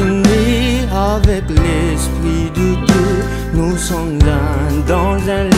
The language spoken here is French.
avec l'esprit de Dieu, nous sommes dans un